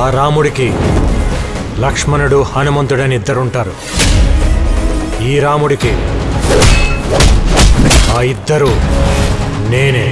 ఆ రాముడికి లక్ష్మణుడు హనుమంతుడని ఇద్దరుంటారు. ఈ రాముడికి ఆ ఇద్దరు నేనే. నేనే